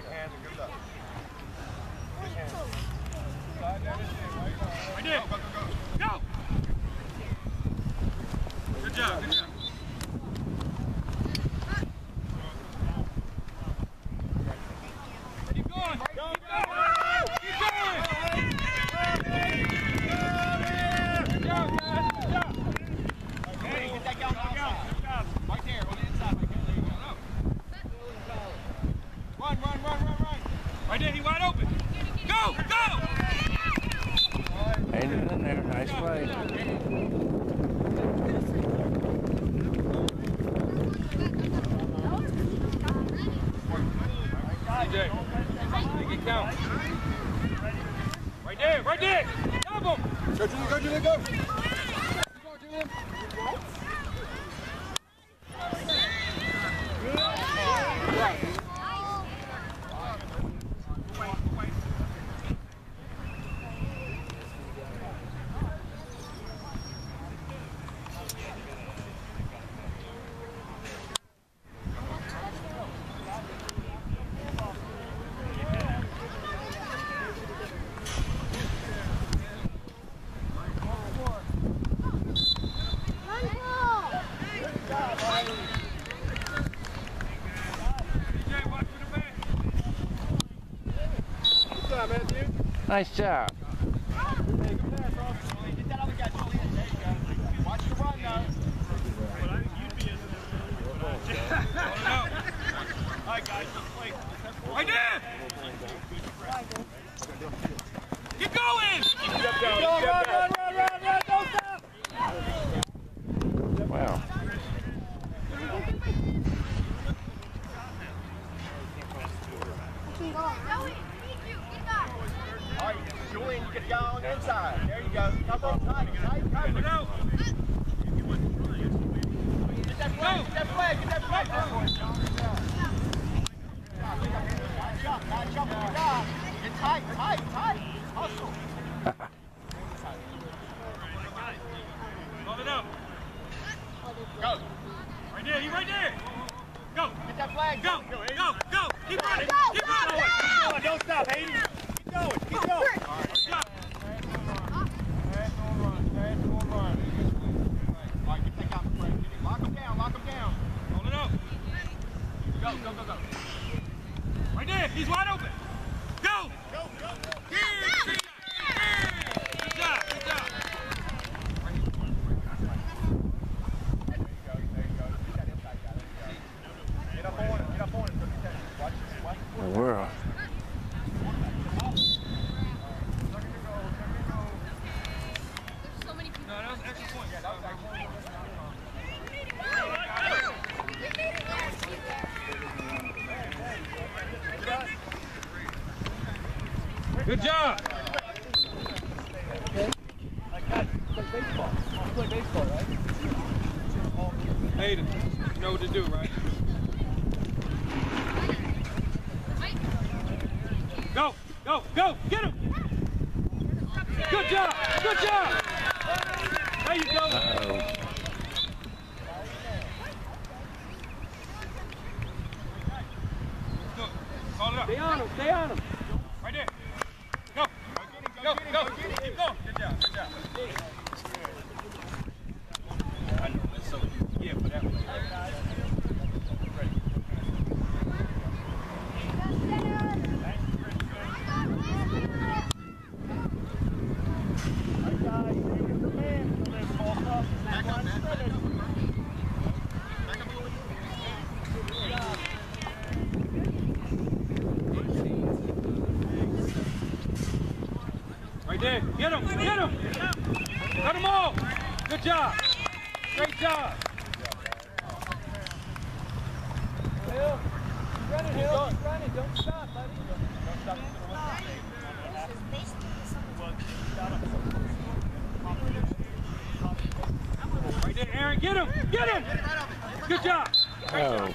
Good job. Good job. Go, go! In there. Nice play. Jay. Make it count. Right there, right there. Stop. Go, Julie, go, Julie, go. Nice job. Hey, good pass, Austin. Get that other guy, Julian. There you go. Watch the run, now. Hold it out. All right, guys, let's play. Right there. Keep going. Go, run, run, run, run, run. Don't stop. Wow. All right, Julian, get the guy on the inside. There you go. Come on, tight, tight, Hold tight. it out. Get that flag, get that flag, get that flag. There, boys. Nice job, nice job, good job. Get tight, tight, tight. Hustle. Hold it out. Go. Get that flag get that flag Go right there. He right there. Go. Get that flag. Go. Keep running. Keep running. Keep going, don't stop, Hayden. Keep going, keep going. Good job. Pass on run, pass on run. All right, get that guy the flag. Get him. Lock him down, lock him down. Hold it out. Go, go, go. Right there. He's wide open. Go. Go, go, go. Yeah, Good job. Good job. There you go, there you go. Get that inside guy, there you go. Get up on him, get up on him. So get that. Watch this, watch this. The world. Second to go, second to go. No, that was extra point. Yeah, that was actually. Good job. Hayden, you know what to do, right? Go, go, go, get him! Good job, good job! There you go. Uh-oh. Good. Call it up. Stay on him, stay on him. Right there. Go. Go, go, keep going. Good job, good job. I know, that's so, yeah, for that one. Right there. Get him, get him. Cut him off. Good job. Great job. Running, Hill. Keep running. Don't stop, buddy. Don't stop. Right there, Aaron. Get him, get him. Good job. Oh.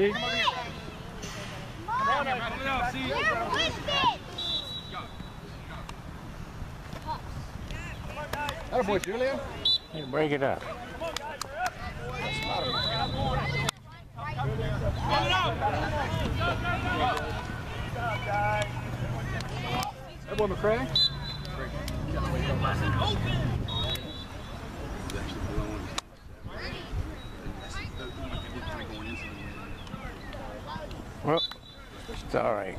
See? Come on, battle it out, see? You're! That boy, Julian. Break it up. That boy McCray. Open. Well, it's all right.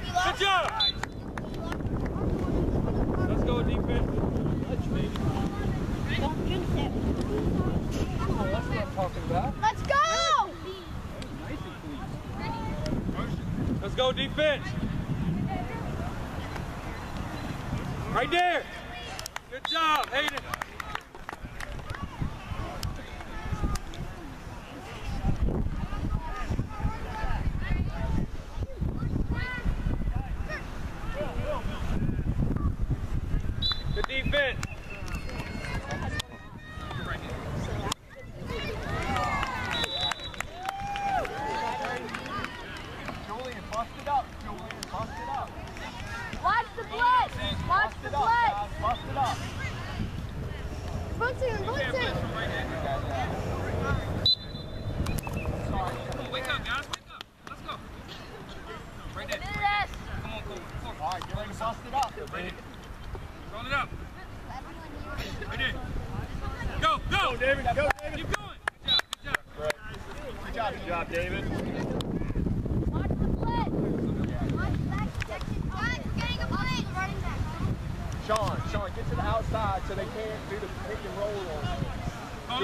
Good job! Let's go defense. Let's that's what I'm talking about. Let's go! Let's go defense. Right there. Good job, Hayden. すごいじゃ。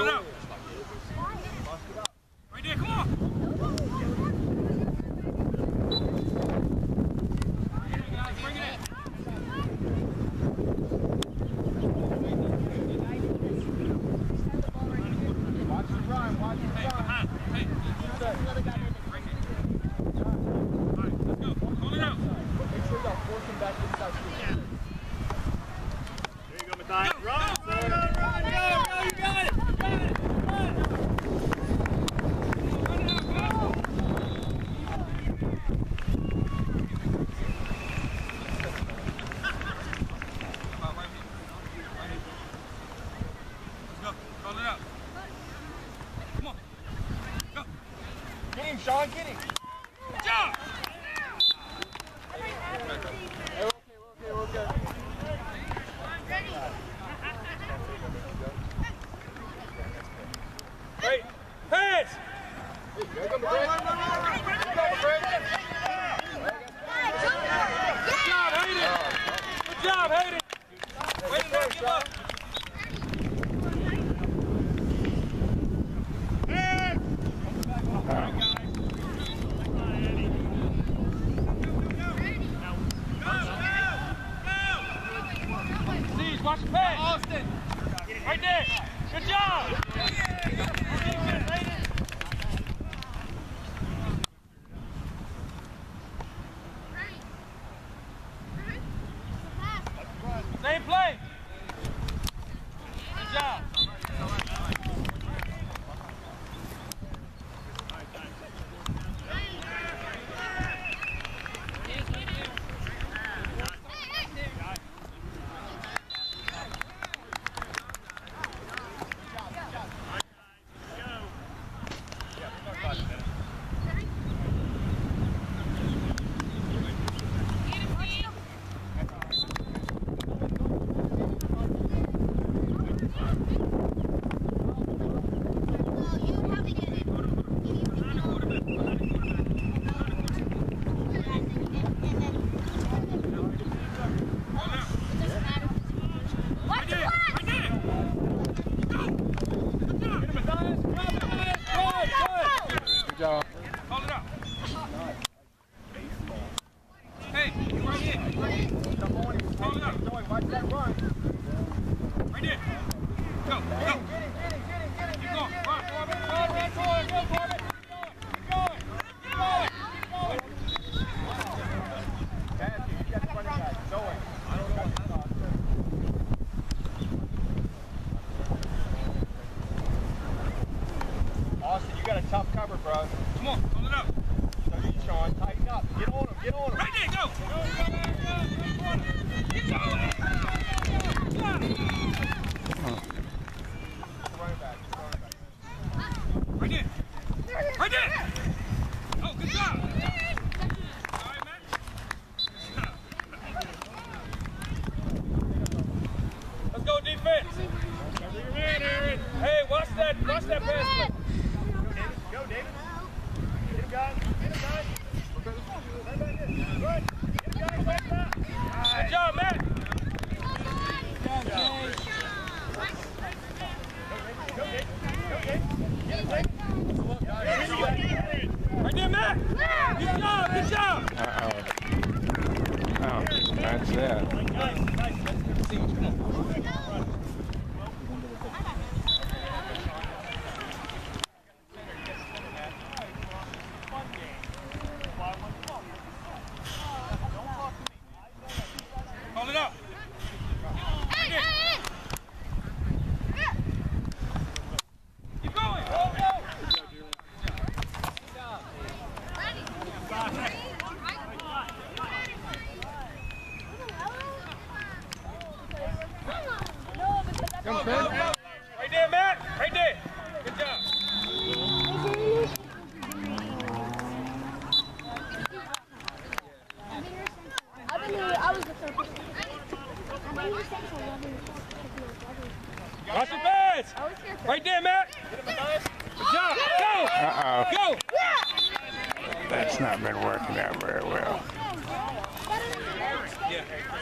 it up.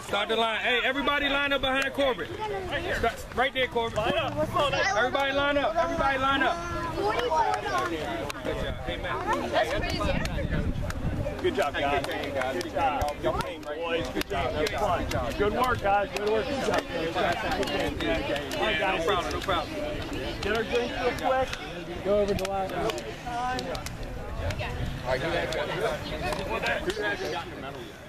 Start the line. Hey, everybody line up behind Corbett. Right. Start, right there, Corbett. Line up. Everybody line up. Everybody line up. Right. That's crazy. Good job, guys. Good job. Y'all came right boys. Good job. Good work, guys. Good work. Good job. Good game. Yeah, no problem. No problem. Get our drinks real quick. Go over the line. All right, who hasn't gotten a medal yet?